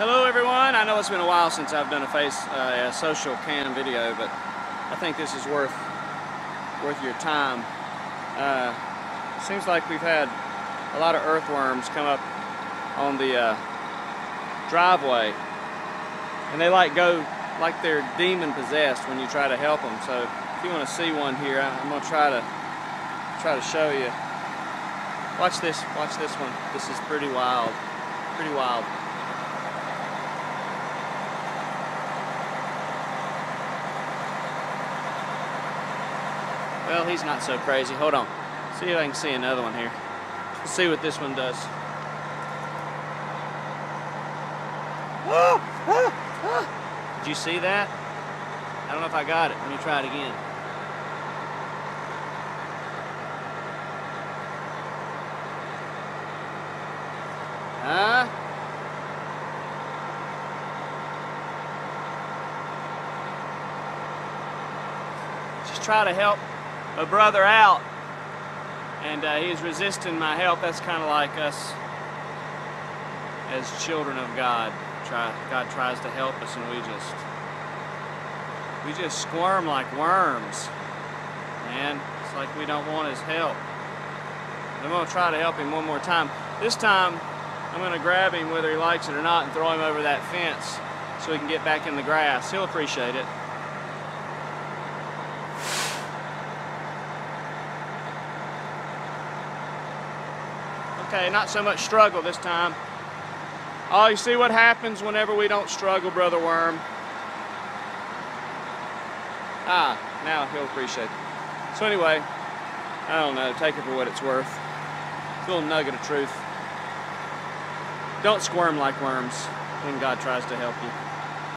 Hello everyone. I know it's been a while since I've done a face uh, a Socialcam video, but I think this is worth worth your time. Uh, seems like we've had a lot of earthworms come up on the uh, driveway, and they like go like they're demon possessed when you try to help them. So if you want to see one here, I'm gonna try to try to show you. Watch this. Watch this one. This is pretty wild. Pretty wild. Well, he's not so crazy. Hold on. See if I can see another one here. Let's see what this one does. Did you see that? I don't know if I got it. Let me try it again. Huh? Just try to help a brother out and uh, he's resisting my help. That's kind of like us as children of God. Try, God tries to help us and we just we just squirm like worms. Man, it's like we don't want his help. I'm gonna try to help him one more time. This time, I'm gonna grab him whether he likes it or not and throw him over that fence so he can get back in the grass. He'll appreciate it. Okay, not so much struggle this time. Oh, you see what happens whenever we don't struggle, Brother Worm? Ah, now he'll appreciate it. So anyway, I don't know, take it for what it's worth. It's a little nugget of truth. Don't squirm like worms when God tries to help you.